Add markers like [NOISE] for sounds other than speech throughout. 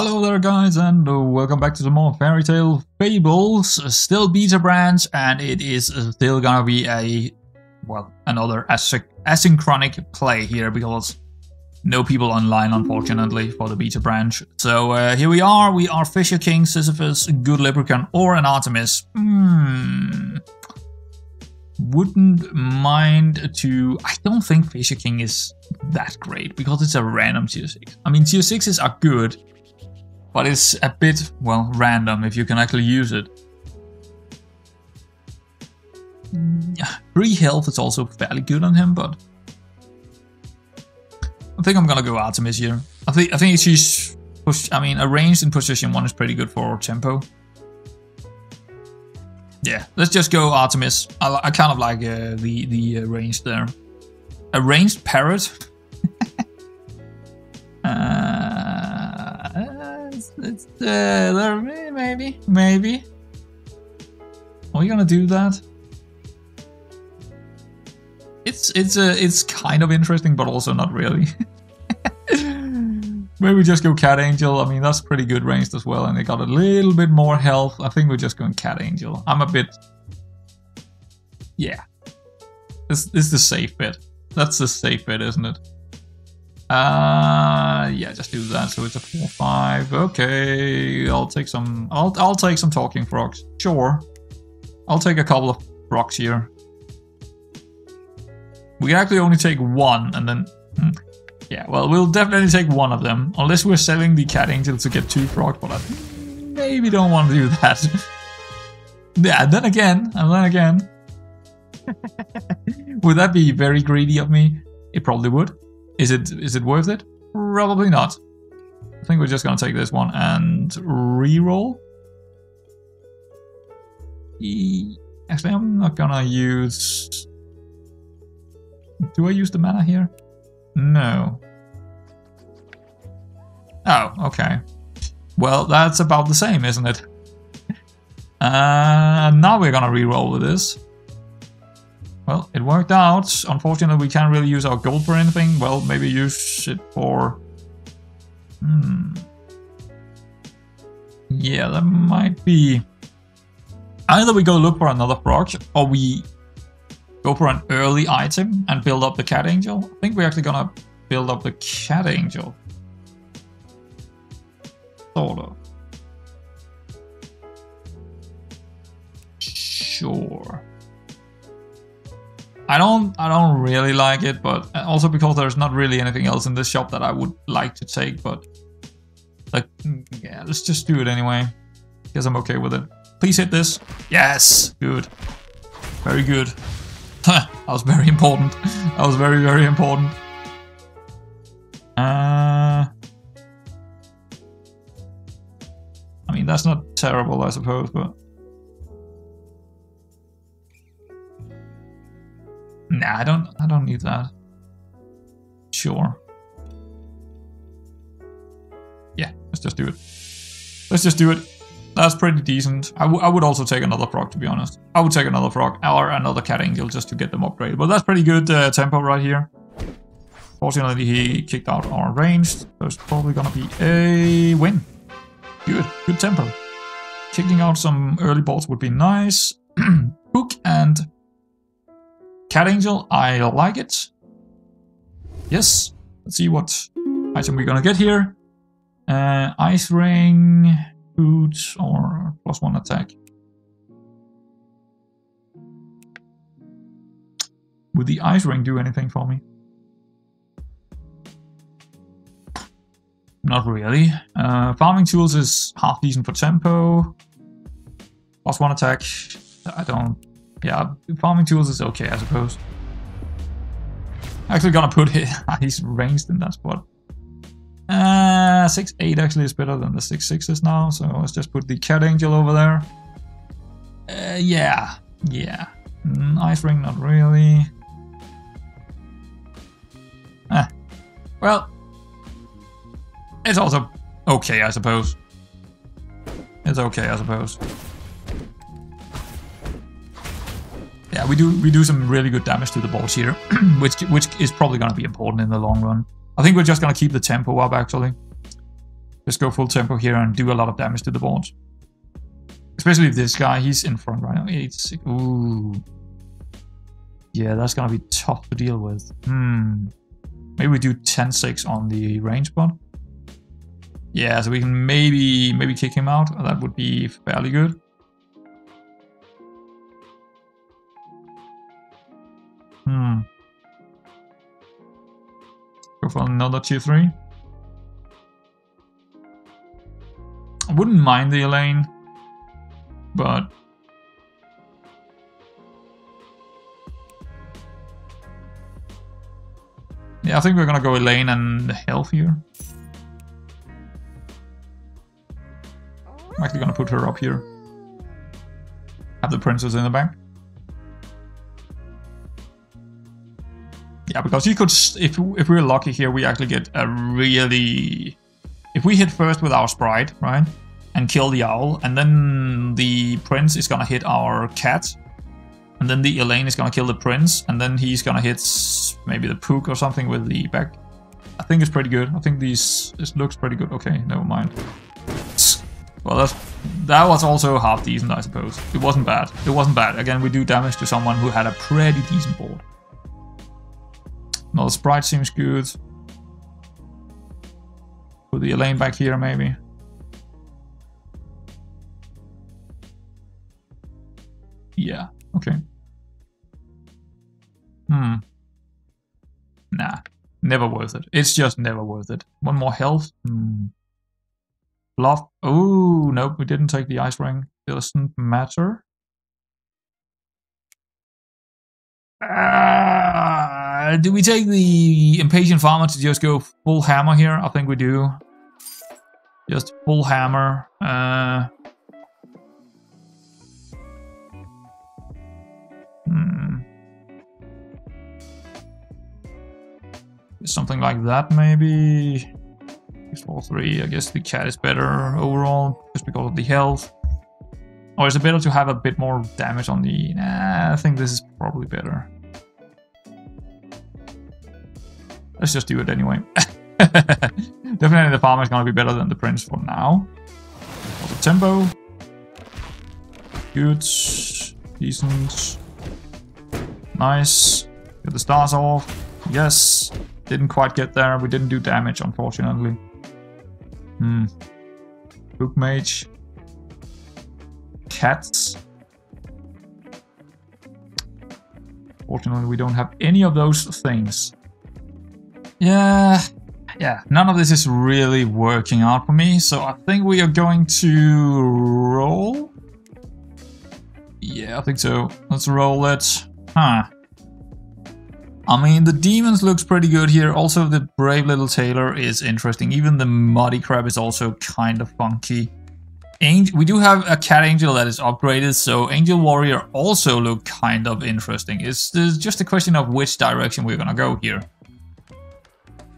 Hello there guys and uh, welcome back to some more Fairytale Fables, uh, still beta branch and it is uh, still gonna be a, well, another asy asynchronic play here because no people online unfortunately for the beta branch. So uh, here we are, we are Fisher King, Sisyphus, Good Leprechaun or an Artemis. Hmm. Wouldn't mind to, I don't think Fisher King is that great because it's a random tier 6. I mean tier 6s are good, but it's a bit, well, random if you can actually use it. Free health is also fairly good on him, but I think I'm gonna go Artemis here. I think I think she's. I mean, arranged in position one is pretty good for tempo. Yeah, let's just go Artemis. I, I kind of like uh, the the uh, range there. Arranged parrot. [LAUGHS] uh, it's, uh, maybe, maybe. Are we gonna do that? It's it's uh, it's kind of interesting, but also not really. [LAUGHS] Maybe just go Cat Angel. I mean, that's pretty good ranged as well, and they got a little bit more health. I think we're just going Cat Angel. I'm a bit, yeah. This, this is the safe bit. That's the safe bit, isn't it? Uh, yeah, just do that. So it's a four five. Okay, I'll take some. I'll I'll take some talking frogs. Sure, I'll take a couple of frogs here. We can actually only take one, and then. Hmm. Yeah, well, we'll definitely take one of them, unless we're selling the cat angel to get two frogs, but I maybe don't want to do that. [LAUGHS] yeah, then again, and then again. [LAUGHS] would that be very greedy of me? It probably would. Is it is it worth it? Probably not. I think we're just gonna take this one and re-roll. Actually, I'm not gonna use... Do I use the mana here? No. Oh, okay. Well, that's about the same, isn't it? [LAUGHS] uh, now we're gonna re-roll with this. Well, it worked out. Unfortunately, we can't really use our gold for anything. Well, maybe use it for... Hmm. Yeah, that might be... Either we go look for another frog, or we go for an early item and build up the cat angel. I think we're actually gonna build up the cat angel. Sort of. Sure. I don't I don't really like it, but also because there's not really anything else in this shop that I would like to take, but like yeah, let's just do it anyway. Guess I'm okay with it. Please hit this. Yes, good. Very good. [LAUGHS] that was very important. [LAUGHS] That was very, very important. Uh, I mean, that's not terrible, I suppose, but... Nah, I don't, I don't need that. Sure. Yeah, let's just do it. Let's just do it. That's pretty decent. I, I would also take another frog, to be honest. I would take another frog or another cat angel just to get them upgraded. But that's pretty good uh, tempo right here. Fortunately, he kicked out our ranged. So it's probably gonna be a win. Good, good tempo. Kicking out some early balls would be nice. [CLEARS THROAT] Hook and Cat Angel, I like it. Yes, let's see what item we're gonna get here. Uh, Ice Ring, Boots, or plus one attack. Would the Ice Ring do anything for me? Not really. Uh, farming tools is half decent for tempo. Plus one attack. I don't... Yeah, farming tools is okay, I suppose. Actually gonna put it... [LAUGHS] he's ranged in that spot. Uh, 6-8 actually is better than the 6-6 is now, so let's just put the Cat Angel over there. Uh, yeah, yeah. Mm, Ice Ring, not really. Eh. Well, it's also okay, I suppose. It's okay, I suppose. Yeah, we do we do some really good damage to the balls here, [CLEARS THROAT] which which is probably going to be important in the long run. I think we're just going to keep the tempo up, actually. Just go full tempo here and do a lot of damage to the board. Especially this guy, he's in front right now. It's, ooh. Yeah, that's gonna be tough to deal with. Hmm. Maybe we do 10-6 on the range spot. Yeah, so we can maybe maybe kick him out. That would be fairly good. Hmm. Go for another tier 3. I wouldn't mind the Elaine, but... Yeah, I think we're gonna go Elaine and health here. I'm actually gonna put her up here. Have the princess in the back. Yeah, because you could, if if we're lucky here, we actually get a really, if we hit first with our sprite, right, and kill the owl, and then the prince is gonna hit our cat, and then the Elaine is gonna kill the prince, and then he's gonna hit maybe the Pook or something with the back. I think it's pretty good. I think these this looks pretty good. Okay, never mind. Well, that's, that was also half decent, I suppose. It wasn't bad. It wasn't bad. Again, we do damage to someone who had a pretty decent board. Another sprite seems good. Put the Elaine back here, maybe. Yeah, okay. Hmm. Nah, never worth it. It's just never worth it. One more health? Hmm. Bluff. Oh, nope, we didn't take the ice ring. Doesn't matter. Uh, do we take the impatient farmer to just go full hammer here? I think we do. Just full hammer. Uh, hmm. Something like that, maybe. 4-3. I guess the cat is better overall, just because of the health. Or is it better to have a bit more damage on the... Nah, I think this is probably better. Let's just do it anyway. [LAUGHS] Definitely the farmer is going to be better than the prince for now. Also tempo. Good. Decent. Nice. Get the stars off. Yes. Didn't quite get there. We didn't do damage, unfortunately. Hmm. Book mage. Cats. Fortunately, we don't have any of those things. Yeah, yeah, none of this is really working out for me, so I think we are going to roll. Yeah, I think so. Let's roll it. Huh. I mean, the demons looks pretty good here. Also, the brave little tailor is interesting. Even the muddy crab is also kind of funky. Angel, we do have a cat angel that is upgraded, so angel warrior also look kind of interesting. It's, it's just a question of which direction we're gonna go here.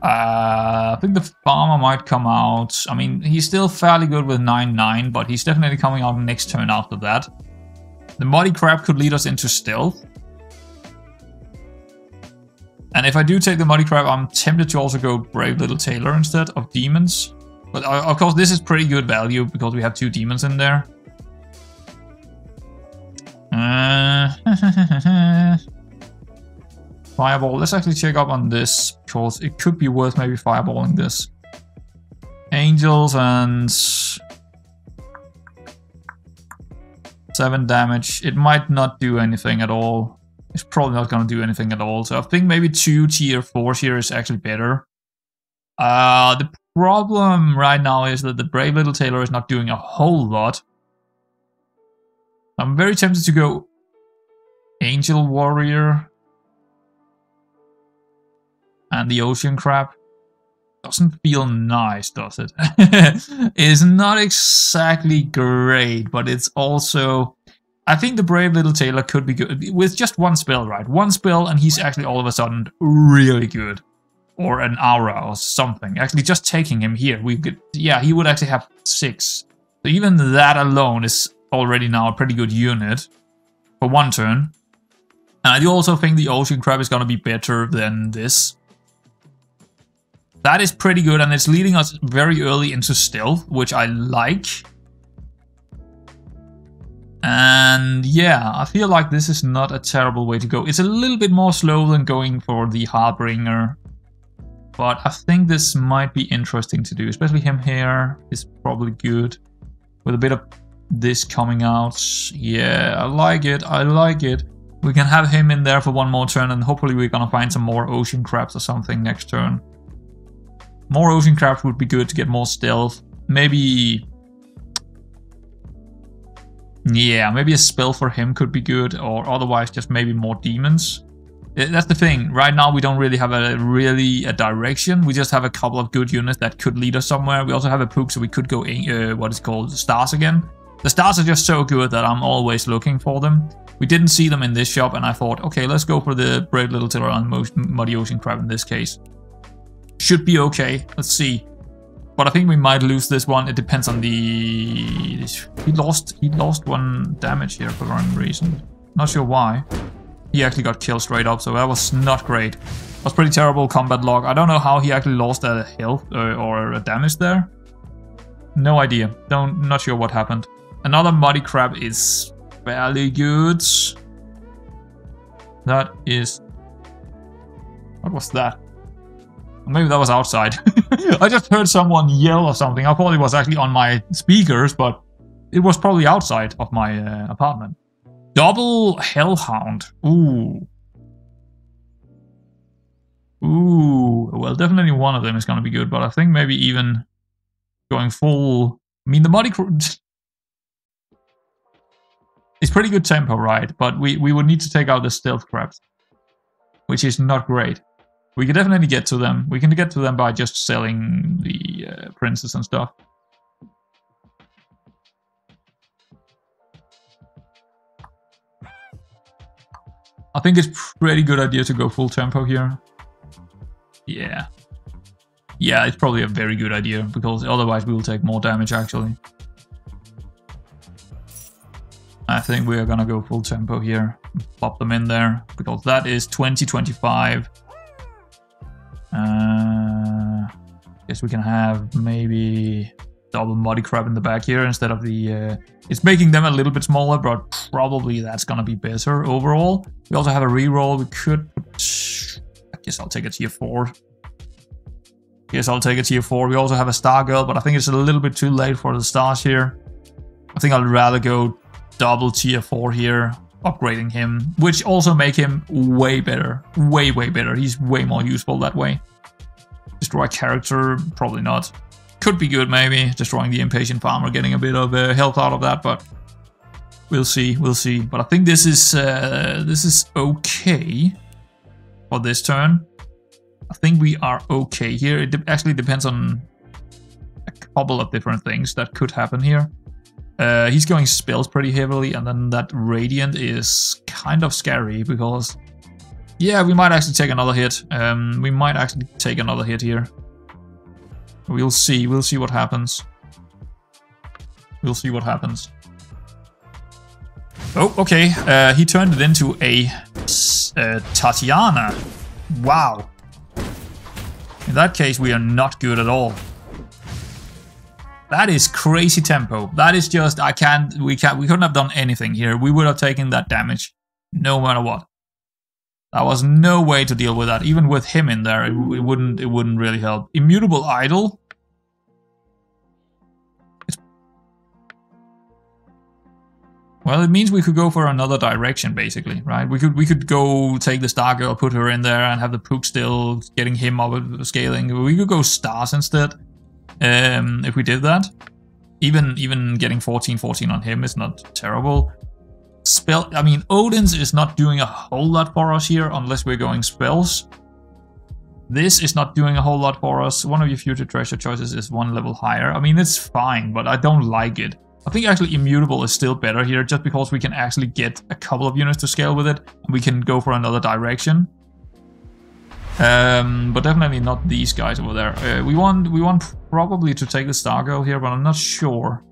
Uh, I think the farmer might come out. I mean, he's still fairly good with 9-9, but he's definitely coming out next turn after that. The muddy crab could lead us into stealth. And if I do take the Muddy Crab, I'm tempted to also go Brave Little Tailor instead of Demons. But uh, of course, this is pretty good value because we have two Demons in there. Uh, [LAUGHS] fireball. Let's actually check up on this because it could be worth maybe fireballing this. Angels and... 7 damage. It might not do anything at all. It's probably not going to do anything at all. So I think maybe two tier 4s here is actually better. Uh, the problem right now is that the Brave Little Tailor is not doing a whole lot. I'm very tempted to go Angel Warrior and the Ocean Crab. Doesn't feel nice, does it? [LAUGHS] it's not exactly great, but it's also I think the Brave Little Tailor could be good with just one spell, right? One spell and he's actually all of a sudden really good. Or an aura or something. Actually, just taking him here, we could, yeah, he would actually have six. So even that alone is already now a pretty good unit for one turn. And I do also think the Ocean Crab is going to be better than this. That is pretty good, and it's leading us very early into stealth, which I like. And yeah, I feel like this is not a terrible way to go. It's a little bit more slow than going for the Harbinger. But I think this might be interesting to do, especially him here is probably good. With a bit of this coming out. Yeah, I like it, I like it. We can have him in there for one more turn and hopefully we're gonna find some more ocean crabs or something next turn. More ocean crabs would be good to get more stealth. Maybe yeah, maybe a spell for him could be good, or otherwise just maybe more demons. That's the thing. Right now we don't really have a really a direction. We just have a couple of good units that could lead us somewhere. We also have a Pook, so we could go in, uh, what is called stars again. The stars are just so good that I'm always looking for them. We didn't see them in this shop, and I thought, okay, let's go for the Brave Little Tailor and Muddy Ocean Crab in this case. Should be okay. Let's see. But I think we might lose this one. It depends on the... He lost he lost one damage here for some reason. Not sure why. He actually got killed straight up, so that was not great. It was pretty terrible combat log. I don't know how he actually lost a health uh, or a damage there. No idea. Don't not sure what happened. Another muddy crab is fairly good. That is... What was that? Maybe that was outside. [LAUGHS] I just heard someone yell or something. I thought it was actually on my speakers, but it was probably outside of my uh, apartment. Double Hellhound. Ooh. Ooh. Well, definitely one of them is going to be good, but I think maybe even going full... I mean, the Muddy... It's pretty good tempo, right? But we, we would need to take out the Stealth Crabs, which is not great. We can definitely get to them. We can get to them by just selling the uh, princes and stuff. I think it's pretty good idea to go full tempo here. Yeah. Yeah, it's probably a very good idea, because otherwise we will take more damage actually. I think we are gonna go full tempo here. Pop them in there, because that is 2025. Uh, guess we can have maybe double muddy crab in the back here instead of the... Uh, it's making them a little bit smaller, but probably that's gonna be better overall. We also have a reroll. We could... I guess I'll take a tier 4. Guess I'll take a tier 4. We also have a star girl, but I think it's a little bit too late for the stars here. I think I'd rather go double tier 4 here upgrading him, which also make him way better. Way, way better. He's way more useful that way. Destroy character, probably not. Could be good, maybe. Destroying the impatient farmer, getting a bit of uh, health out of that, but we'll see, we'll see. But I think this is uh, this is okay for this turn. I think we are okay here. It de actually depends on a couple of different things that could happen here. Uh, he's going spells pretty heavily, and then that Radiant is kind of scary because... Yeah, we might actually take another hit. Um, we might actually take another hit here. We'll see. We'll see what happens. We'll see what happens. Oh, okay. Uh, he turned it into a uh, Tatiana. Wow. In that case, we are not good at all. That is crazy tempo. That is just, I can't, we can't, we couldn't have done anything here. We would have taken that damage, no matter what. That was no way to deal with that. Even with him in there, it, it wouldn't, it wouldn't really help. Immutable Idol. Well, it means we could go for another direction, basically, right? We could we could go take the Star Girl, put her in there, and have the Pook still getting him up scaling. We could go Stars instead um, if we did that. Even even getting 14-14 on him is not terrible. Spell, I mean, Odin's is not doing a whole lot for us here unless we're going spells. This is not doing a whole lot for us. One of your future treasure choices is one level higher. I mean, it's fine, but I don't like it. I think actually Immutable is still better here, just because we can actually get a couple of units to scale with it, and we can go for another direction. Um, but definitely not these guys over there. Uh, we want we want probably to take the Star Girl here, but I'm not sure.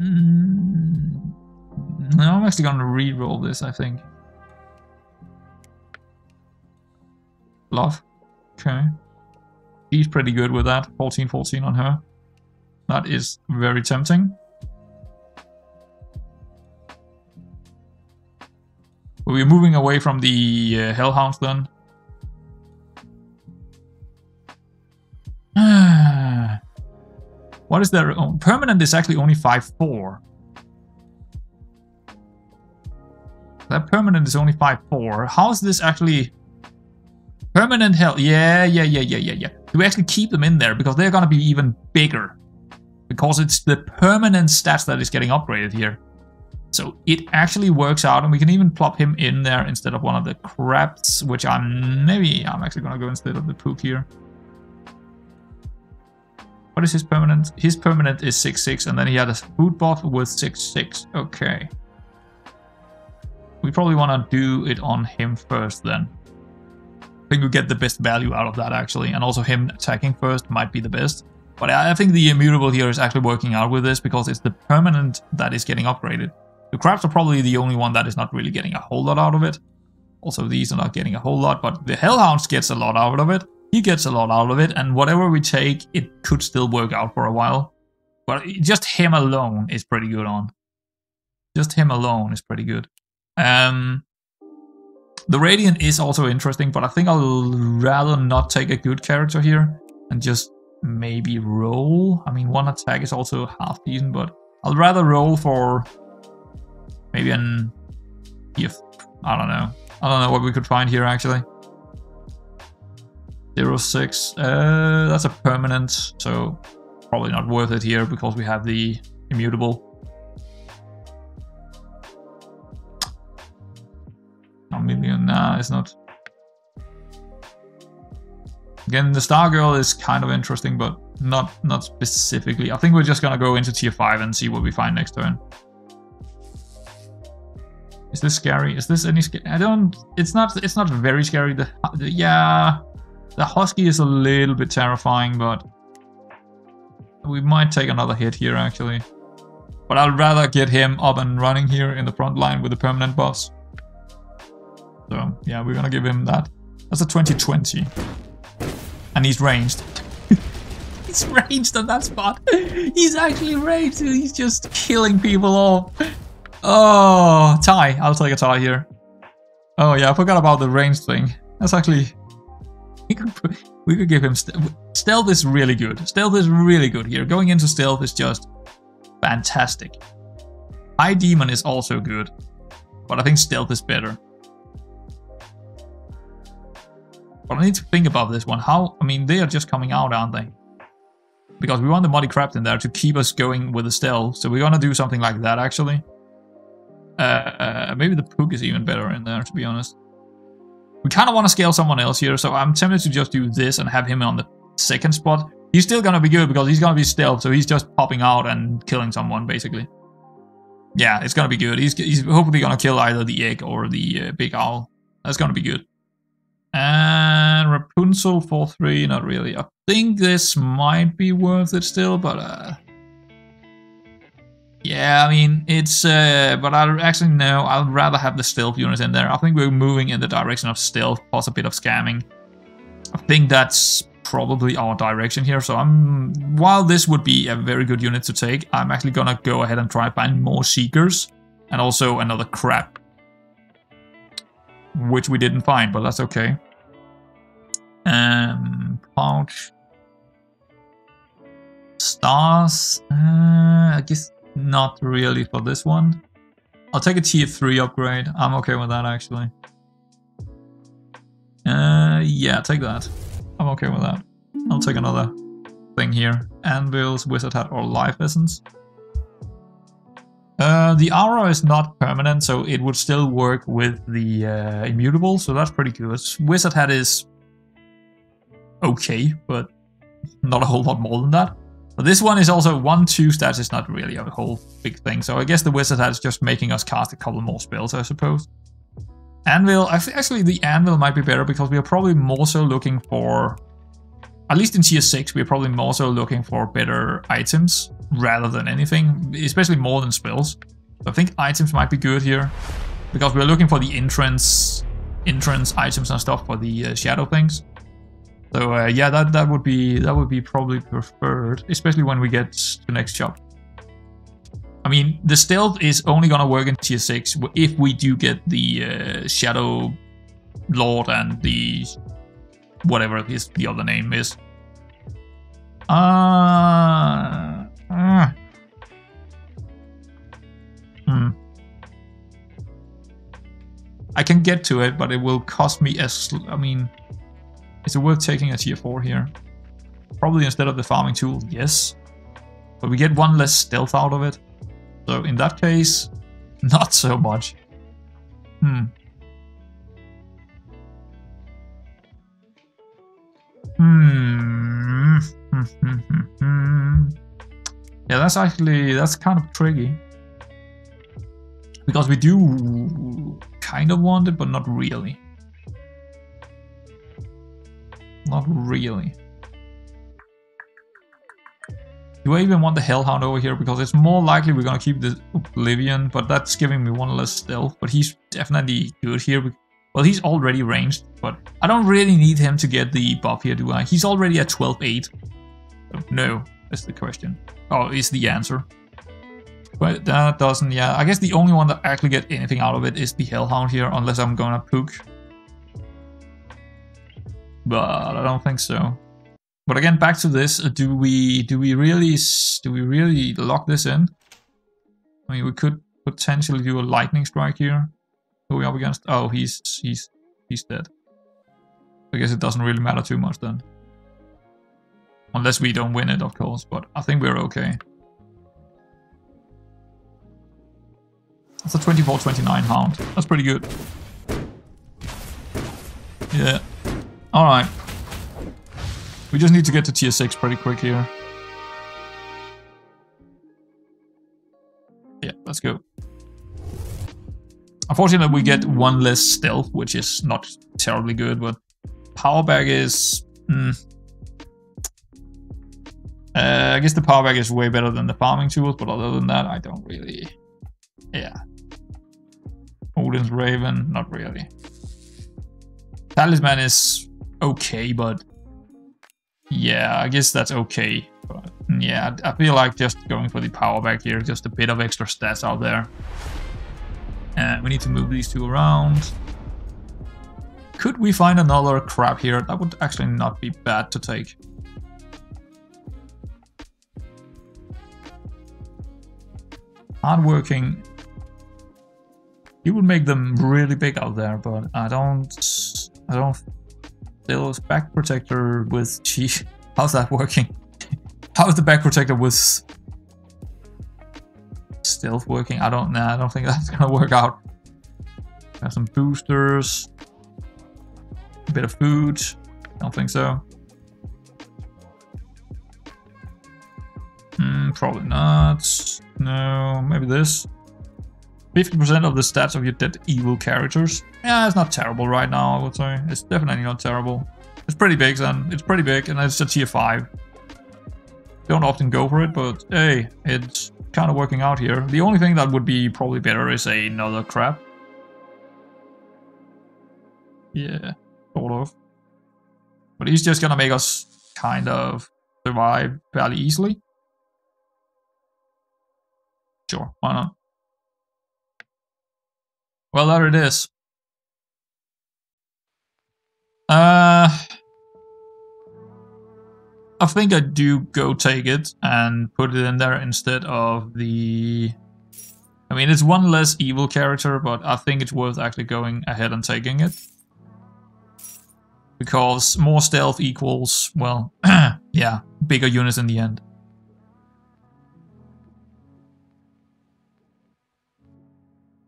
Mm. No, I'm actually gonna re-roll this, I think. Love. Okay. He's pretty good with that. 14-14 on her. That is very tempting. We're moving away from the uh, Hellhounds then. [SIGHS] what is their own? Permanent is actually only 5-4. That permanent is only 5-4. How is this actually... Permanent hell. Yeah, yeah, yeah, yeah, yeah, yeah. Do we actually keep them in there? Because they're gonna be even bigger. Because it's the permanent stats that is getting upgraded here. So it actually works out, and we can even plop him in there instead of one of the crabs, which I'm maybe I'm actually gonna go instead of the pook here. What is his permanent? His permanent is 6-6, and then he had a food buff with 6-6. Okay. We probably want to do it on him first then. I think we get the best value out of that actually, and also him attacking first might be the best. But I think the immutable here is actually working out with this because it's the permanent that is getting upgraded. The crabs are probably the only one that is not really getting a whole lot out of it. Also, these are not getting a whole lot, but the Hellhounds gets a lot out of it. He gets a lot out of it, and whatever we take, it could still work out for a while. But just him alone is pretty good on. Just him alone is pretty good. Um, the Radiant is also interesting, but I think I'll rather not take a good character here and just maybe roll. I mean, one attack is also half decent, but I'll rather roll for Maybe an if I don't know. I don't know what we could find here actually. Zero six. Uh, that's a permanent, so probably not worth it here because we have the immutable. A million. Nah, it's not. Again, the Star Girl is kind of interesting, but not not specifically. I think we're just gonna go into tier five and see what we find next turn. Is this scary? Is this any scary? I don't. It's not. It's not very scary. The, the yeah, the husky is a little bit terrifying, but we might take another hit here actually. But I'd rather get him up and running here in the front line with the permanent boss. So yeah, we're gonna give him that. That's a 2020, and he's ranged. [LAUGHS] he's ranged on that spot. [LAUGHS] He's actually ranged. He's just killing people off. Oh, tie. I'll take a tie here. Oh yeah, I forgot about the range thing. That's actually... We could, we could give him... St stealth is really good. Stealth is really good here. Going into stealth is just fantastic. High Demon is also good. But I think stealth is better. But I need to think about this one. How... I mean, they are just coming out, aren't they? Because we want the Muddy Crab in there to keep us going with the stealth. So we're gonna do something like that, actually. Uh, uh, maybe the Pook is even better in there, to be honest. We kind of want to scale someone else here, so I'm tempted to just do this and have him on the second spot. He's still going to be good because he's going to be stealth, so he's just popping out and killing someone, basically. Yeah, it's going to be good. He's, he's hopefully going to kill either the egg or the uh, big owl. That's going to be good. And Rapunzel 4-3, not really. I think this might be worth it still, but uh, yeah, I mean, it's, uh, but I actually no, I'd rather have the stealth unit in there. I think we're moving in the direction of stealth, plus a bit of scamming. I think that's probably our direction here. So I'm, while this would be a very good unit to take, I'm actually gonna go ahead and try find more Seekers and also another Crab. Which we didn't find, but that's okay. Um, pouch. Stars, uh, I guess not really for this one. I'll take a tier 3 upgrade. I'm okay with that, actually. Uh, yeah, take that. I'm okay with that. I'll take another thing here. Anvils, Wizard Hat, or Life Essence. Uh, the aura is not permanent, so it would still work with the uh, immutable, so that's pretty good. Wizard Hat is okay, but not a whole lot more than that. But this one is also 1-2 stats is not really a whole big thing. So I guess the Wizard Hat is just making us cast a couple more spells, I suppose. Anvil, actually the Anvil might be better because we are probably more so looking for, at least in tier 6, we're probably more so looking for better items rather than anything, especially more than spells. So I think items might be good here because we're looking for the entrance entrance items and stuff for the uh, shadow things. So uh, yeah, that that would be that would be probably preferred, especially when we get to next shop. I mean, the stealth is only gonna work in tier six if we do get the uh, shadow lord and the whatever his the other name is. Uh, uh. Hmm. I can get to it, but it will cost me as I mean, is it worth taking a tier 4 here? Probably instead of the farming tool, yes. But we get one less stealth out of it. So in that case, [LAUGHS] not so much. Hmm. Hmm. [LAUGHS] yeah, that's actually, that's kind of tricky. Because we do kind of want it, but not really. Not really. Do I even want the Hellhound over here? Because it's more likely we're gonna keep the Oblivion, but that's giving me one less stealth. But he's definitely good here. Well, he's already ranged, but I don't really need him to get the buff here, do I? He's already at 12-8. no, that's the question. Oh, is the answer. But that doesn't, yeah. I guess the only one that actually get anything out of it is the Hellhound here, unless I'm gonna poke. But I don't think so. But again, back to this, uh, do we do we really do we really lock this in? I mean, we could potentially do a lightning strike here. Who we up against? Oh, he's he's he's dead. I guess it doesn't really matter too much then. Unless we don't win it, of course, but I think we're okay. That's a 24-29 hound. That's pretty good. Yeah. Alright. We just need to get to tier 6 pretty quick here. Yeah, let's go. Unfortunately, we get one less stealth, which is not terribly good, but power bag is... Mm, uh, I guess the power bag is way better than the farming tools, but other than that, I don't really... Yeah. Odin's Raven, not really. Talisman is okay, but yeah, I guess that's okay. But yeah, I feel like just going for the power bag here, just a bit of extra stats out there. And we need to move these two around. Could we find another crab here? That would actually not be bad to take. Hardworking. You would make them really big out there, but I don't... I don't Still, back protector with [LAUGHS] Chi. How's that working? [LAUGHS] How's the back protector with stealth working? I don't know. I don't think [LAUGHS] that's gonna work out. Have some boosters. A bit of food. Don't think so. Hmm, probably not. No, maybe this. 50% of the stats of your dead evil characters. Yeah, it's not terrible right now, I would say. It's definitely not terrible. It's pretty big, then. It's pretty big, and it's a tier 5. Don't often go for it, but hey, it's kind of working out here. The only thing that would be probably better is another crap. Yeah, sort of. But he's just gonna make us kind of survive fairly easily. Sure, why not? Well, there it is. Uh, I think I do go take it and put it in there instead of the... I mean, it's one less evil character, but I think it's worth actually going ahead and taking it. Because more stealth equals, well, [CLEARS THROAT] yeah, bigger units in the end.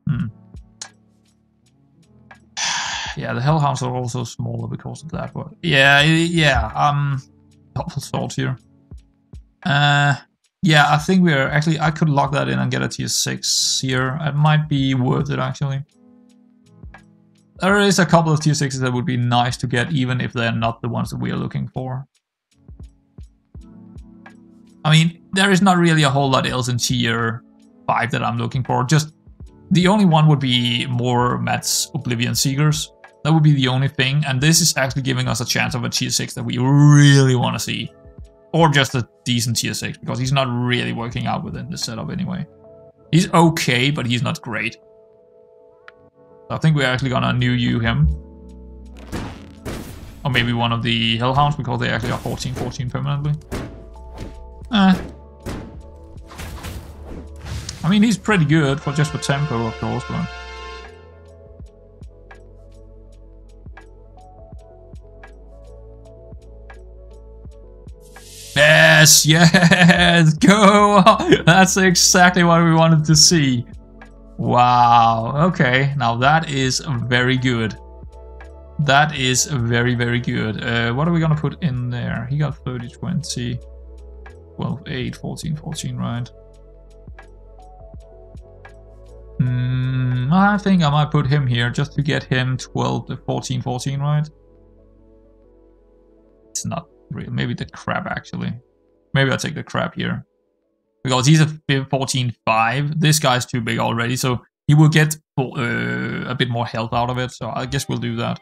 Hmm. Yeah, the Hellhounds are also smaller because of that. But yeah, yeah, um, helpful thought here. Uh, yeah, I think we're actually, I could lock that in and get a tier 6 here. It might be worth it actually. There is a couple of tier 6s that would be nice to get even if they're not the ones that we are looking for. I mean, there is not really a whole lot else in tier 5 that I'm looking for. Just the only one would be more Matt's Oblivion Seekers. That would be the only thing, and this is actually giving us a chance of a tier 6 that we really want to see. Or just a decent tier 6, because he's not really working out within the setup anyway. He's okay, but he's not great. I think we're actually gonna new you him. Or maybe one of the Hellhounds, because they actually are 14-14 permanently. Eh. I mean, he's pretty good for just for tempo, of course, but... Yes, yes, [LAUGHS] go! That's exactly what we wanted to see. Wow, okay, now that is very good. That is very, very good. Uh, what are we gonna put in there? He got 30, 20, 12, 8, 14, 14, right? Mm, I think I might put him here just to get him 12, 14, 14, right? It's not real. Maybe the crab, actually. Maybe I'll take the crab here. Because he's a 14-5. This guy's too big already, so he will get uh, a bit more health out of it. So I guess we'll do that.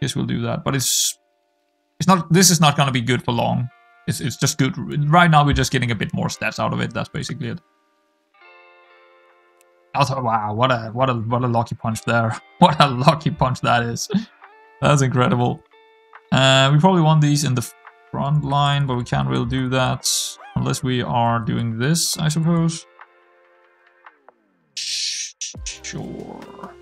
Guess we'll do that. But it's it's not. This is not gonna be good for long. It's it's just good. Right now we're just getting a bit more stats out of it. That's basically it. Also, wow, what a what a what a lucky punch there. [LAUGHS] What a lucky punch that is. That's incredible. Uh, we probably want these in the front line, but we can't really do that unless we are doing this, I suppose. Sure.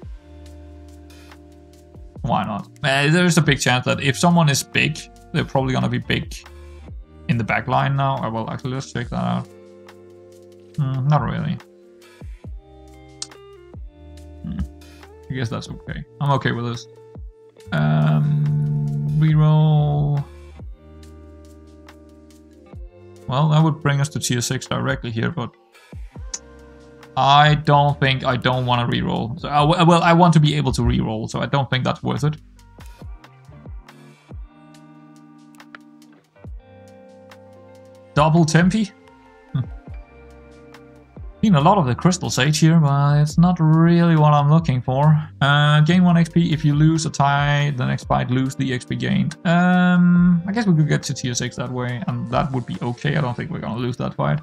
Why not? Uh, there's a big chance that if someone is big, they're probably gonna be big in the back line now. I will actually let's check that out. Mm, not really. Hmm. I guess that's okay. I'm okay with this. Um, reroll. Well, that would bring us to tier 6 directly here, but I don't think I don't want to reroll. So, uh, I, well, I want to be able to reroll, so I don't think that's worth it. Double Tempi? Seen a lot of the Crystal Sage here, but it's not really what I'm looking for. Uh, gain 1 XP if you lose a tie, the next fight lose the XP gained. Um, I guess we could get to tier 6 that way, and that would be okay. I don't think we're gonna lose that fight.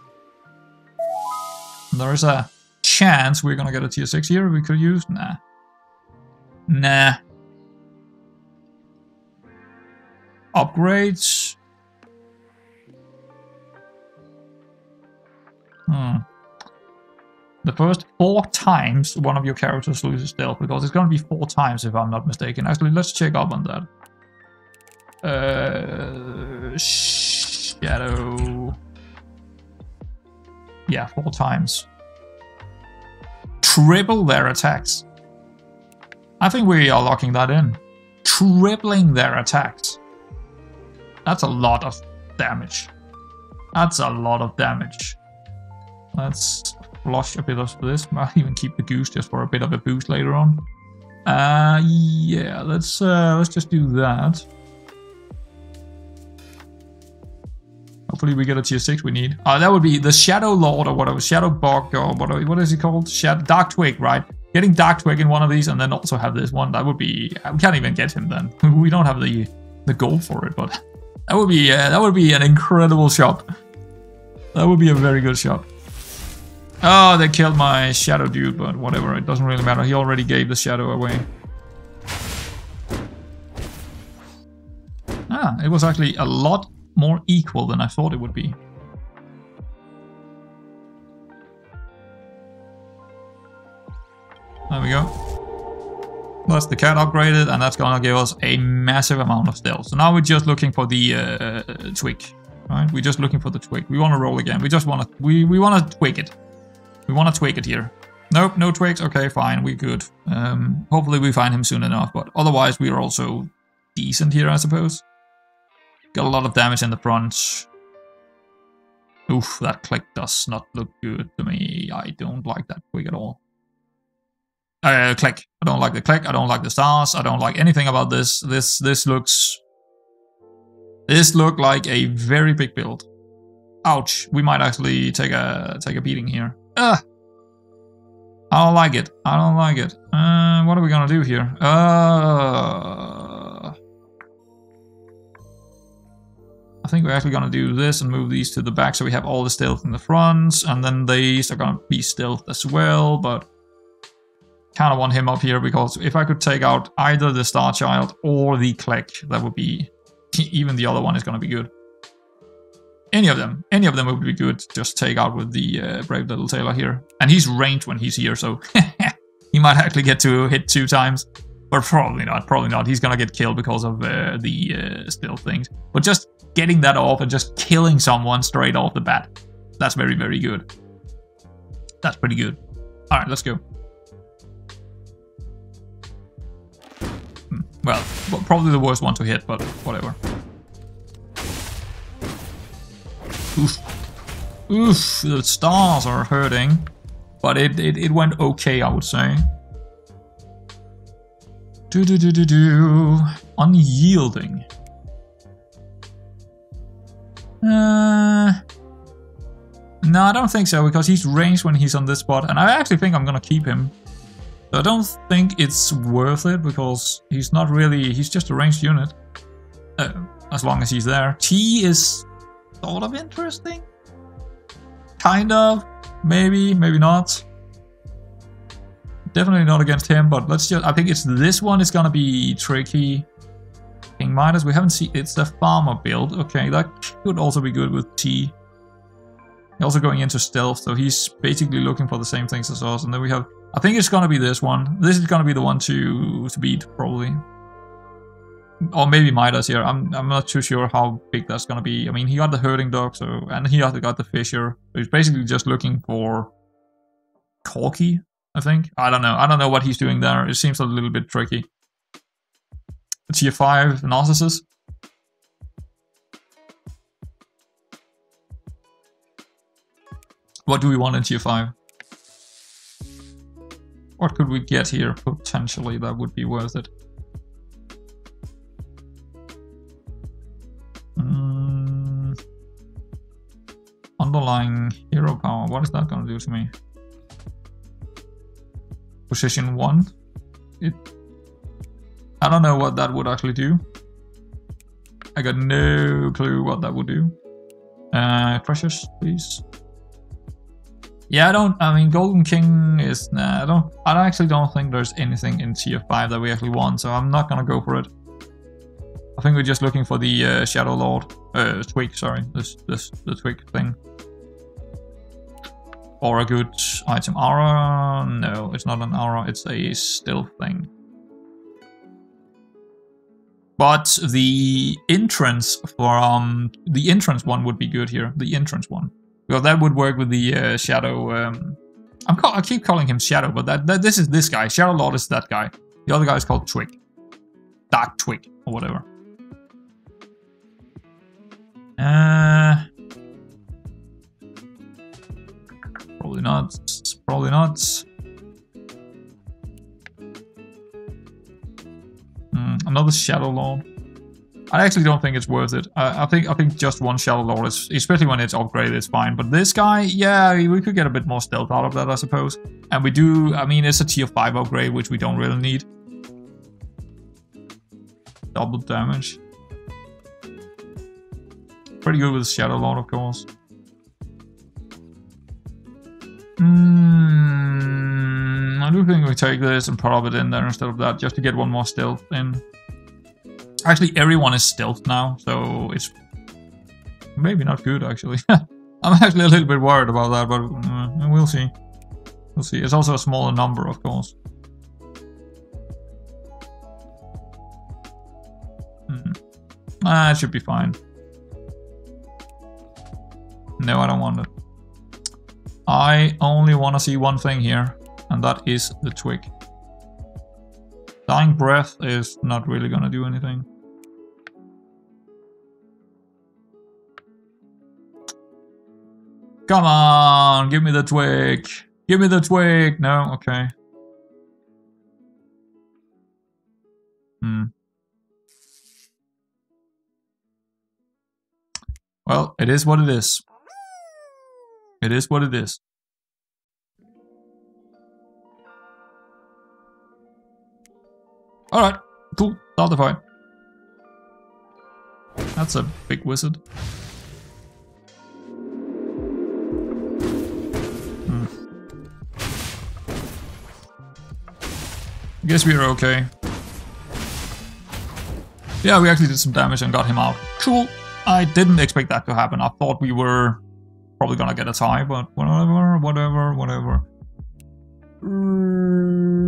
There is a chance we're gonna get a tier 6 here we could use. Nah. Nah. Upgrades. Hmm the first four times one of your characters loses stealth, because it's going to be four times if I'm not mistaken. Actually, let's check up on that. Uh, shadow. Yeah, four times. Triple their attacks. I think we are locking that in. Tripling their attacks. That's a lot of damage. That's a lot of damage. Let's flush a bit of this. Might [LAUGHS] even keep the goose just for a bit of a boost later on. Uh, yeah, let's uh, let's just do that. Hopefully we get a tier 6 we need. Uh, that would be the Shadow Lord or whatever, Shadow Bog or what, what is he called? Shadow, Dark Twig, right? Getting Dark Twig in one of these and then also have this one, that would be... We can't even get him then. [LAUGHS] we don't have the the gold for it, but that would be uh, that would be an incredible shot. That would be a very good shot. Oh, they killed my shadow dude, but whatever, it doesn't really matter. He already gave the shadow away. Ah, it was actually a lot more equal than I thought it would be. There we go. That's the cat upgraded, and that's gonna give us a massive amount of stealth. So now we're just looking for the uh, twig, right? We're just looking for the twig. We want to roll again. We just want to we we want to twig it. We want to twig it here. Nope, no twigs. Okay, fine, we're good. Um, hopefully we find him soon enough, but otherwise we are also decent here, I suppose. Got a lot of damage in the front. Oof, that click does not look good to me. I don't like that twig at all. Uh, click. I don't like the click. I don't like the stars. I don't like anything about this. This this looks... This look like a very big build. Ouch. We might actually take a take a beating here. Ugh. I don't like it. I don't like it. Uh, what are we gonna do here? Uh, I think we're actually gonna do this and move these to the back so we have all the stealth in the front, and then these are gonna be stealth as well, but kind of want him up here because if I could take out either the Star Child or the Click, that would be [LAUGHS] even the other one is gonna be good. Any of them, any of them would be good. Just take out with the uh, Brave Little Tailor here, and he's ranged when he's here, so [LAUGHS] he might actually get to hit two times. But probably not, probably not. He's gonna get killed because of uh, the uh, stealth things. But just getting that off and just killing someone straight off the bat. That's very, very good. That's pretty good. Alright, let's go. Hmm, well, probably the worst one to hit, but whatever. Oof. Oof, the stars are hurting. But it, it, it went okay, I would say. Do do do do do. Unyielding. Uh, no, I don't think so, because he's ranged when he's on this spot, and I actually think I'm gonna keep him. So I don't think it's worth it, because he's not really... he's just a ranged unit. Uh, as long as he's there. T is sort of interesting. Kind of. Maybe, maybe not. Definitely not against him, but let's just... I think it's this one is gonna be tricky. King Midas, we haven't seen... It's the farmer build. Okay, that could also be good with T. Also going into stealth, so he's basically looking for the same things as us. And then we have... I think it's gonna be this one. This is gonna be the one to, to beat, probably. Or maybe Midas here. I'm I'm not too sure how big that's gonna be. I mean, he got the herding dog, so and he also got the fisher. So he's basically just looking for Corky, I think. I don't know. I don't know what he's doing there. It seems a little bit tricky. Tier 5 Narcissus. What do we want in tier 5? What could we get here potentially that would be worth it? Mm. Underlying hero power, what is that gonna do to me? position 1. It, I don't know what that would actually do. I got no clue what that would do. Uh, precious, please. Yeah, I don't, I mean, Golden King is, nah, I don't, I actually don't think there's anything in tier 5 that we actually want, so I'm not gonna go for it. I think we're just looking for the uh, Shadow Lord, uh, Twig, sorry, this, this, the Twig thing. Or a good item. Aura? No, it's not an aura, it's a stealth thing. But the entrance from the entrance one would be good here. The entrance one, well, that would work with the uh, shadow. Um, I'm I keep calling him Shadow, but that, that this is this guy. Shadow Lord is that guy. The other guy is called Twig, Dark Twig or whatever. Uh, Probably not. Probably not. Mm, another Shadow Lord. I actually don't think it's worth it. I, I, think I think just one Shadow Lord is, especially when it's upgraded, it's fine. But this guy, yeah, we could get a bit more stealth out of that, I suppose. And we do, I mean, it's a tier 5 upgrade, which we don't really need. Double damage. Pretty good with Shadow Lord, of course. Mm, I do think we take this and pop it in there instead of that, just to get one more stealth in. Actually, everyone is stealth now, so it's maybe not good, actually. [LAUGHS] I'm actually a little bit worried about that, but uh, we'll see. We'll see. It's also a smaller number, of course. Hmm. Ah, it should be fine. No, I don't want it. I only want to see one thing here, and that is the twig. Dying Breath is not really gonna do anything. Come on, give me the twig. Give me the twig. No, okay. Hmm. Well, it is what it is. It is what it is. Alright, cool. Start the fire. That's a big wizard. Hmm. Guess we are okay. Yeah, we actually did some damage and got him out. Cool. I didn't expect that to happen. I thought we were probably gonna get a tie, but whatever, whatever, whatever.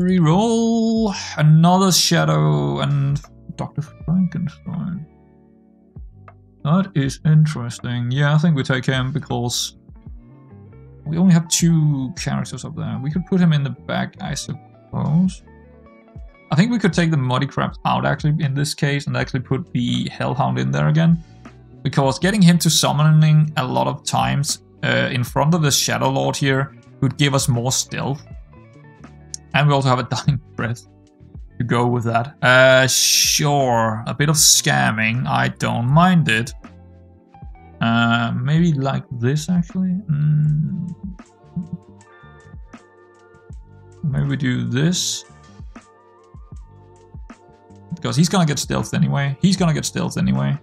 Reroll another shadow and Dr. Frankenstein. That is interesting. Yeah, I think we take him because we only have two characters up there. We could put him in the back, I suppose. I think we could take the Muddy Crabs out actually in this case and actually put the Hellhound in there again. Because getting him to summoning a lot of times uh, in front of the Shadow Lord here would give us more stealth. And we also have a [LAUGHS] Dying Breath to go with that. Uh, sure, a bit of scamming, I don't mind it. Uh, maybe like this actually. Mm. Maybe we do this. Because he's gonna get stealth anyway. He's gonna get stealth anyway.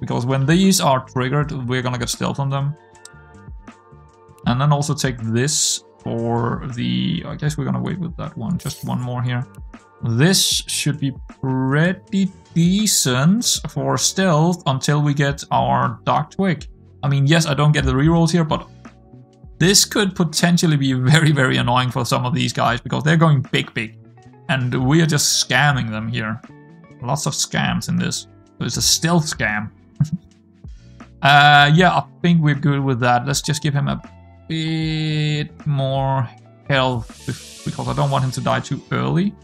Because when these are triggered, we're gonna get stealth on them. And then also take this for the... I guess we're gonna wait with that one. Just one more here. This should be pretty decent for stealth until we get our Dark Twig. I mean, yes, I don't get the rerolls here, but this could potentially be very, very annoying for some of these guys because they're going big, big. And we are just scamming them here. Lots of scams in this. It's a stealth scam. [LAUGHS] uh, yeah, I think we're good with that. Let's just give him a bit more health because I don't want him to die too early.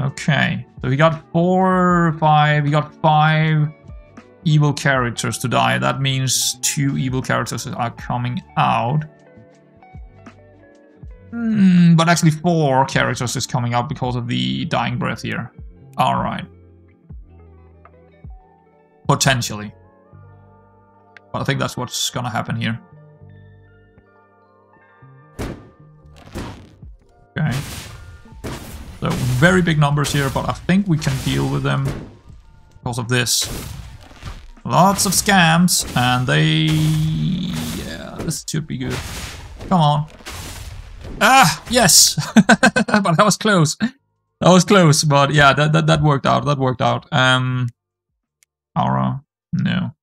Okay, so we got four, five, we got five evil characters to die. That means two evil characters are coming out. Mm, but actually four characters is coming out because of the dying breath here. Alright. Potentially. But I think that's what's gonna happen here. Okay. So very big numbers here, but I think we can deal with them because of this. Lots of scams, and they... Yeah, this should be good. Come on. Ah, yes! [LAUGHS] but that was close. That was close, but yeah, that, that, that worked out, that worked out. Um, Aura, no.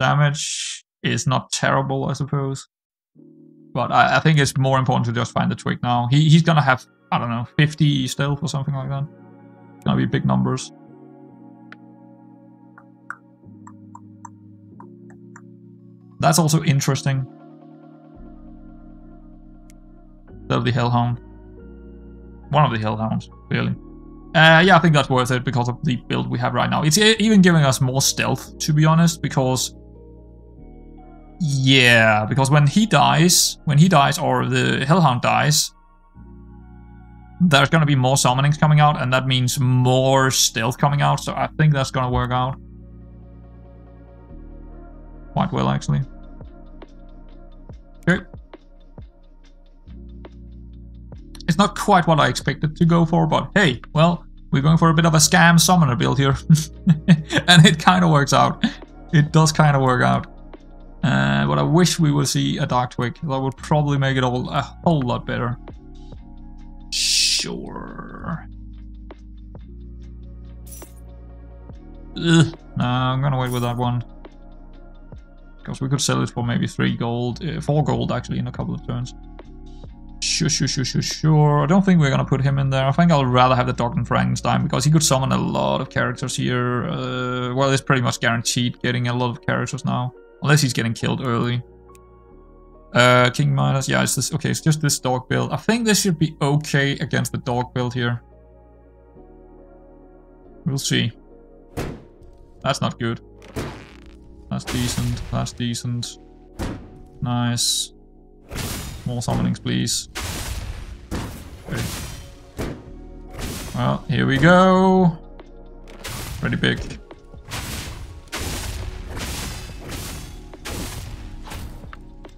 Damage is not terrible, I suppose. But I, I, think it's more important to just find the twig now. He, he's gonna have, I don't know, 50 stealth or something like that. Gonna be big numbers. That's also interesting. The Hellhound. One of the Hellhounds, really. Uh, yeah, I think that's worth it because of the build we have right now. It's even giving us more stealth, to be honest, because yeah, because when he dies, when he dies or the Hellhound dies, there's going to be more summonings coming out, and that means more stealth coming out, so I think that's going to work out. Quite well, actually. Okay. It's not quite what I expected to go for, but hey, well, we're going for a bit of a scam summoner build here. [LAUGHS] and it kind of works out. It does kind of work out. Uh, but I wish we would see a Dark Twig. That would probably make it all a whole lot better. Sure. Ugh. No, I'm gonna wait with that one. Because we could sell it for maybe 3 gold, uh, 4 gold actually in a couple of turns. Sure, sure, sure, sure, sure. I don't think we're gonna put him in there. I think I'll rather have the Dr. Frankenstein because he could summon a lot of characters here. Uh, well, it's pretty much guaranteed getting a lot of characters now. Unless he's getting killed early. Uh, King Midas, yeah, it's this, okay, it's just this dog build. I think this should be okay against the dog build here. We'll see. That's not good. That's decent, that's decent. Nice. More summonings, please. Okay. Well, here we go. Pretty big.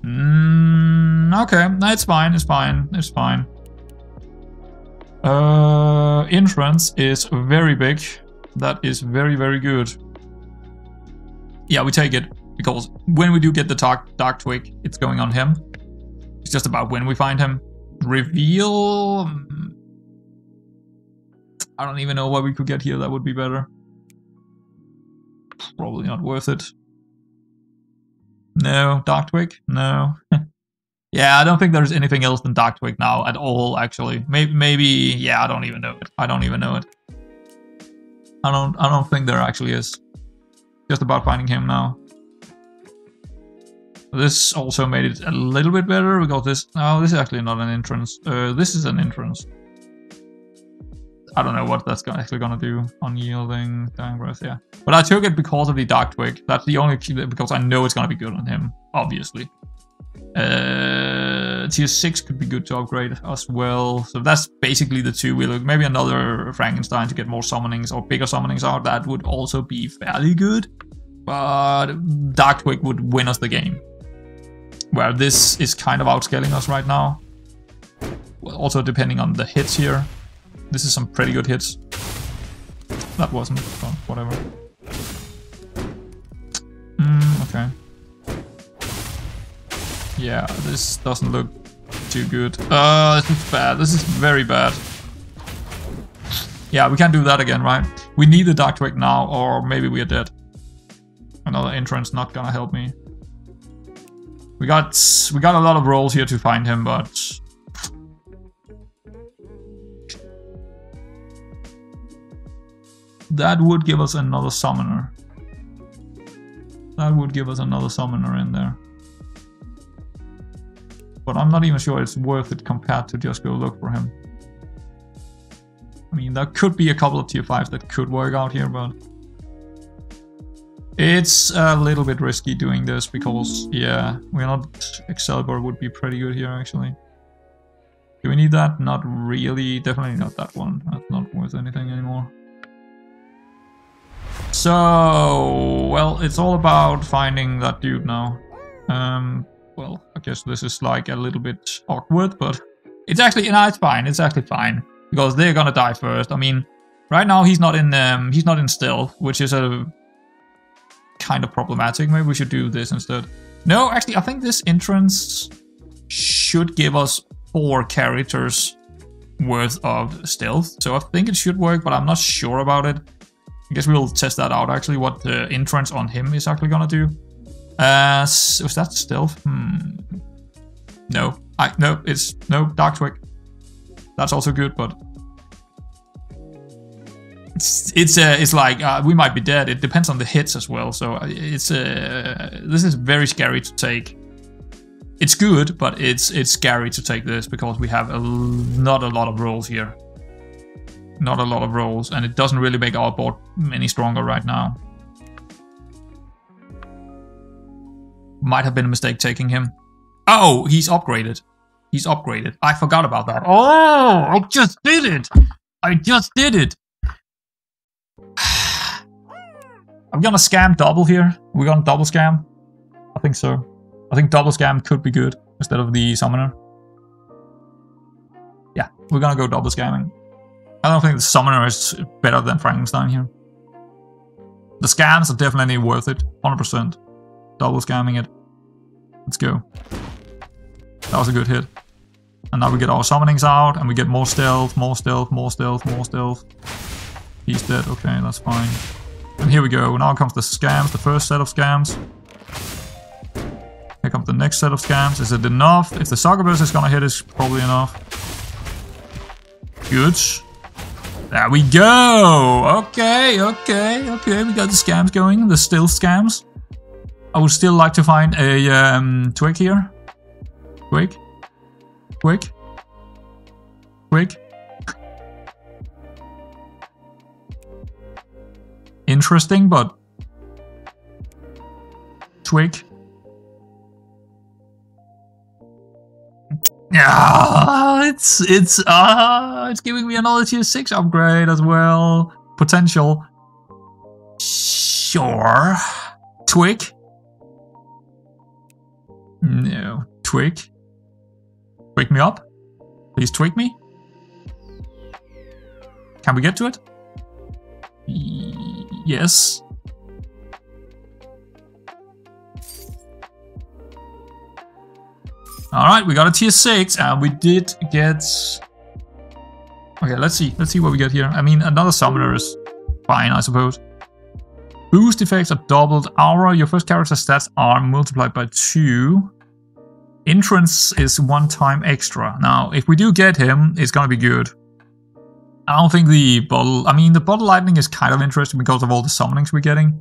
Mm, okay, that's fine, it's fine, it's fine. Uh, entrance is very big. That is very, very good. Yeah, we take it. Because when we do get the dark, dark twig, it's going on him. It's just about when we find him. Reveal... mm, I don't even know what we could get here that would be better. Probably not worth it. No. Dark twig? No. [LAUGHS] Yeah, I don't think there's anything else than Dark Twig now at all, actually. Maybe, maybe, yeah, I don't even know it. I don't even know it. I don't, I don't think there actually is. Just about finding him now. This also made it a little bit better. We got this. No, this is actually not an entrance. Uh, this is an entrance. I don't know what that's actually gonna do. Unyielding, dying breath, yeah. But I took it because of the Dark Twig. That's the only because I know it's gonna be good on him, obviously. Uh, tier 6 could be good to upgrade as well. So that's basically the two we look. Maybe another Frankenstein to get more summonings or bigger summonings out. That would also be fairly good. But Dark Twig would win us the game. Where this is kind of outscaling us right now. Also depending on the hits here. This is some pretty good hits. That wasn't, but whatever. Mm, okay. Yeah, this doesn't look too good. Uh, this is bad. This is very bad. Yeah, we can't do that again, right? We need the Dark Twig now, or maybe we are dead. Another entrance not gonna help me. We got we got a lot of rolls here to find him, but that would give us another summoner. That would give us another summoner in there but I'm not even sure it's worth it compared to just go look for him. I mean, there could be a couple of tier 5s that could work out here, but... It's a little bit risky doing this because, yeah, we're not... Excalibur would be pretty good here, actually. Do we need that? Not really. Definitely not that one. That's not worth anything anymore. So, well, it's all about finding that dude now. Um, well, I guess this is like a little bit awkward, but it's actually, no, it's fine. It's actually fine because they're gonna die first. I mean, right now he's not in, um, he's not in stealth, which is a kind of problematic. Maybe we should do this instead. No, actually, I think this entrance should give us four characters worth of stealth. So I think it should work, but I'm not sure about it. I guess we'll test that out actually, what the entrance on him is actually gonna do. Uh, was that stealth? Hmm. No. I no, it's no Dark Twig. That's also good, but it's it's uh, it's like uh, we might be dead. It depends on the hits as well. So uh, it's uh, this is very scary to take. It's good, but it's it's scary to take this because we have a, not a lot of rolls here. Not a lot of rolls, and it doesn't really make our board any stronger right now. Might have been a mistake taking him. Oh, he's upgraded. He's upgraded. I forgot about that. Oh, I just did it. I just did it. [SIGHS] I'm gonna scam double here. We're gonna double scam. I think so. I think double scam could be good instead of the summoner. Yeah, we're gonna go double scamming. I don't think the summoner is better than Frankenstein here. The scams are definitely worth it, 100%. Double scamming it. Let's go. That was a good hit. And now we get our summonings out, and we get more stealth, more stealth, more stealth, more stealth. He's dead, okay, that's fine. And here we go, now comes the scams, the first set of scams. Here comes the next set of scams. Is it enough? If the succubus is gonna hit, it's probably enough. Good. There we go! Okay, okay, okay, we got the scams going, the still scams. I would still like to find a um, twig here. Twig. Twig. Twig. Interesting, but... Twig. Yeah, it's it's uh it's giving me another tier six upgrade as well. Potential. Sure. Twig. No. Twig? Wake me up? Please twig me? Can we get to it? Y yes. Alright, we got a tier 6 and we did get... Okay, let's see. Let's see what we get here. I mean, another summoner is fine, I suppose. Boost effects are doubled. Aura, your first character stats are multiplied by 2. Entrance is one time extra. Now, if we do get him, it's gonna be good. I don't think the bottle... I mean, the bottle lightning is kind of interesting because of all the summonings we're getting.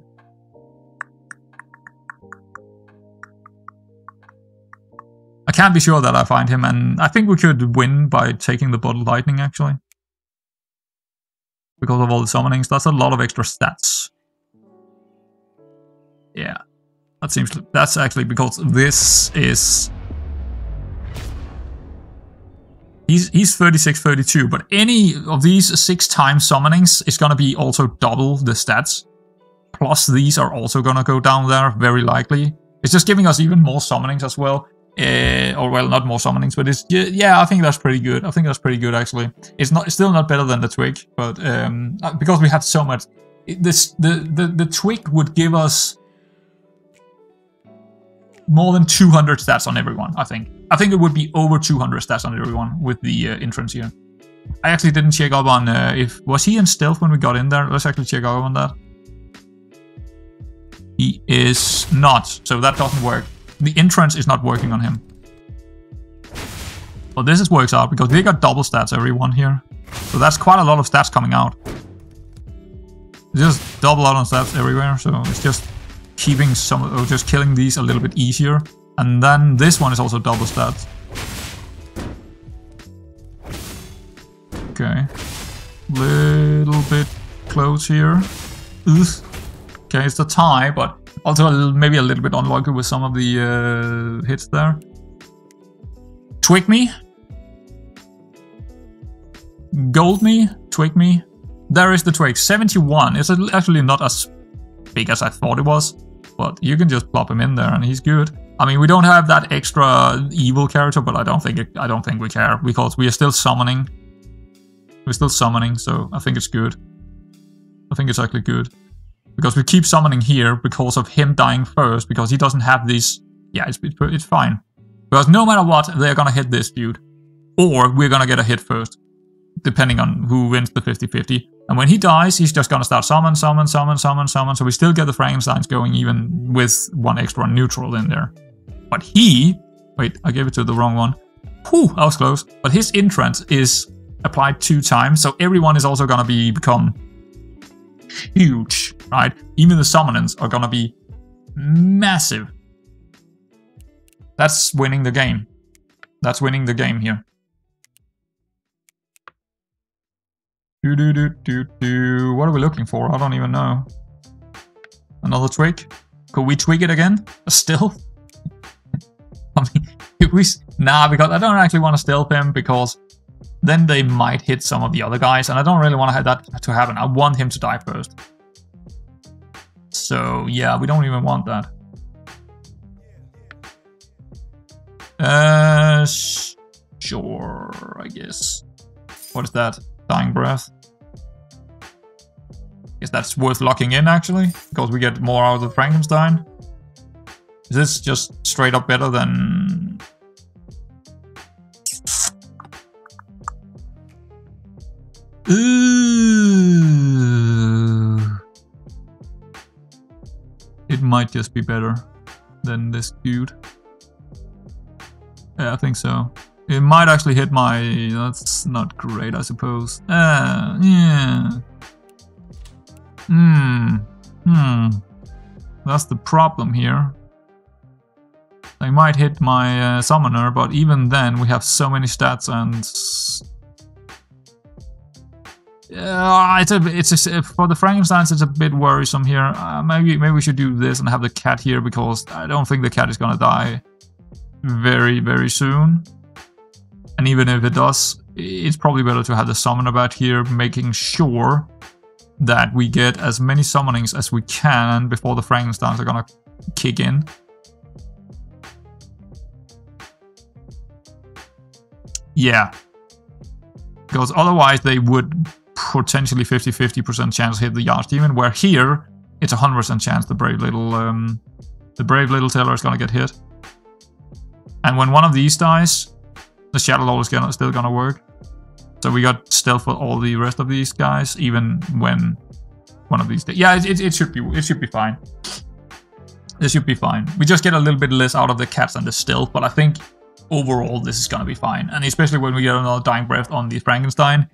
I can't be sure that I find him, and I think we could win by taking the bottle lightning, actually. Because of all the summonings, that's a lot of extra stats. Yeah, that seems... That's actually because this is He's, he's 36, 32, but any of these six time summonings is going to be also double the stats. Plus these are also going to go down there, very likely. It's just giving us even more summonings as well. Uh, or well, not more summonings, but it's yeah, I think that's pretty good. I think that's pretty good actually. It's not it's still not better than the twig, but um, uh, because we had so much, this the the the twig would give us more than 200 stats on everyone, I think. I think it would be over 200 stats on everyone with the uh, entrance here. I actually didn't check up on uh, if... Was he in stealth when we got in there? Let's actually check up on that. He is not, so that doesn't work. The entrance is not working on him. But this is works out because they got double stats everyone here. So that's quite a lot of stats coming out. Just double out on stats everywhere, so it's just keeping some, or just killing these a little bit easier. And then this one is also double stats. Okay. Little bit close here. Ugh. Okay, it's a tie, but also maybe a little bit unlucky with some of the uh, hits there. Twig me. Gold me. Twig me. There is the twig. 71. It's actually not as big as I thought it was. But you can just plop him in there and he's good. I mean, we don't have that extra evil character, but I don't think it, I don't think we care because we are still summoning. We're still summoning, so I think it's good. I think it's actually good. Because we keep summoning here because of him dying first, because he doesn't have these... Yeah, it's, it's fine. Because no matter what, they're gonna hit this dude. Or we're gonna get a hit first. Depending on who wins the 50-50. And when he dies, he's just gonna start summon, summon, summon, summon, summon. So we still get the Frankensteins going even with one extra neutral in there. But he... Wait, I gave it to the wrong one. Whew, that was close. But his entrance is applied two times, so everyone is also gonna be become huge, right? Even the summonings are gonna be massive. That's winning the game. That's winning the game here. Do do do do do. What are we looking for? I don't even know. Another twig? Could we tweak it again? Still? [LAUGHS] I mean, if we... Nah, because I don't actually want to stealth him because then they might hit some of the other guys and I don't really want to have that to happen. I want him to die first. So yeah, we don't even want that. Uh, sure, I guess. What is that? Dying breath. Guess that's worth locking in actually, because we get more out of Frankenstein. Is this just straight up better than... Ooh. Might just be better than this dude. Yeah, I think so. It might actually hit my... That's not great, I suppose. Uh, yeah. Hmm. Hmm. That's the problem here. They might hit my uh, summoner, but even then we have so many stats and... Uh, it's a, it's a, for the Frankensteins it's a bit worrisome here. Uh, maybe maybe we should do this and have the cat here because I don't think the cat is gonna die very very soon. And even if it does, it's probably better to have the summoner back here, making sure that we get as many summonings as we can before the Frankensteins are gonna kick in. Yeah. Because otherwise they would potentially 50-50% chance to hit the Yacht Demon, where here it's a 100% chance the brave little um, the brave little tailor is gonna get hit. And when one of these dies, the Shadow Lord is gonna, still gonna work. So we got stealth for all the rest of these guys, even when one of these. Yeah, it, it, it should be it should be fine. This should be fine. We just get a little bit less out of the cats and the stealth, but I think overall this is gonna be fine. And especially when we get another Dying Breath on the Frankenstein,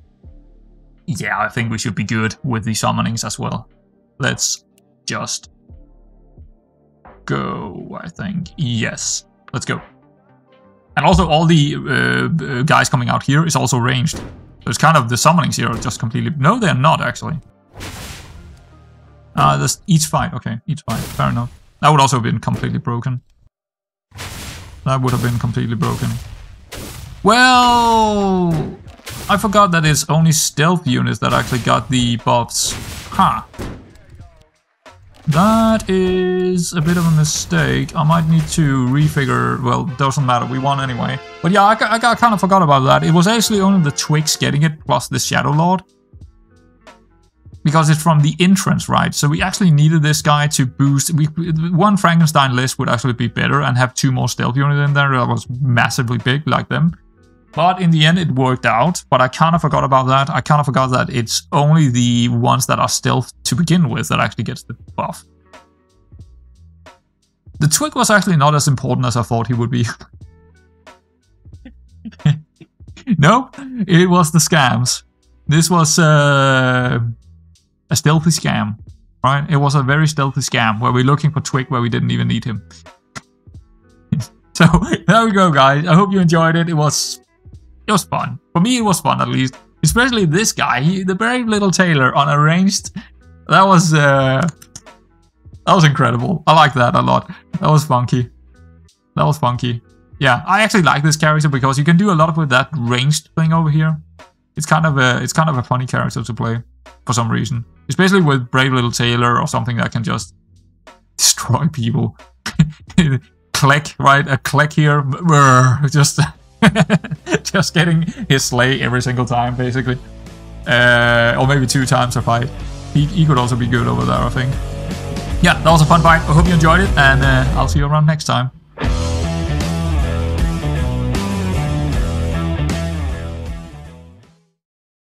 yeah, I think we should be good with the summonings as well. Let's just go, I think. Yes, let's go. And also all the uh, guys coming out here is also ranged. So it's kind of the summonings here are just completely... No, they're not, actually. Uh, this, each fight. Okay, each fight. Fair enough. That would also have been completely broken. That would have been completely broken. Well... I forgot that it's only stealth units that actually got the buffs. Huh. That is a bit of a mistake. I might need to refigure... Well, doesn't matter. We won anyway. But yeah, I, I, I kind of forgot about that. It was actually only the Twigs getting it plus the Shadow Lord. Because it's from the entrance, right? So we actually needed this guy to boost... We, one Frankenstein list would actually be better and have two more stealth units in there that was massively big like them. But in the end, it worked out. But I kind of forgot about that. I kind of forgot that it's only the ones that are stealth to begin with that actually gets the buff. The twig was actually not as important as I thought he would be. [LAUGHS] no, it was the scams. This was uh, a stealthy scam, right? It was a very stealthy scam where we're looking for Twig where we didn't even need him. [LAUGHS] so [LAUGHS] there we go, guys. I hope you enjoyed it. It was it was fun. For me, it was fun at least. Especially this guy, he, the brave little tailor on a ranged. That was uh, that was incredible. I like that a lot. That was funky. That was funky. Yeah, I actually like this character because you can do a lot with that ranged thing over here. It's kind of a it's kind of a funny character to play for some reason, especially with brave little tailor or something that can just [LAUGHS] destroy people. [LAUGHS] click, right? A click here, just [LAUGHS] Just getting his slay every single time, basically. Uh, or maybe two times a fight. He, he could also be good over there, I think. Yeah, that was a fun fight. I hope you enjoyed it, and uh, I'll see you around next time.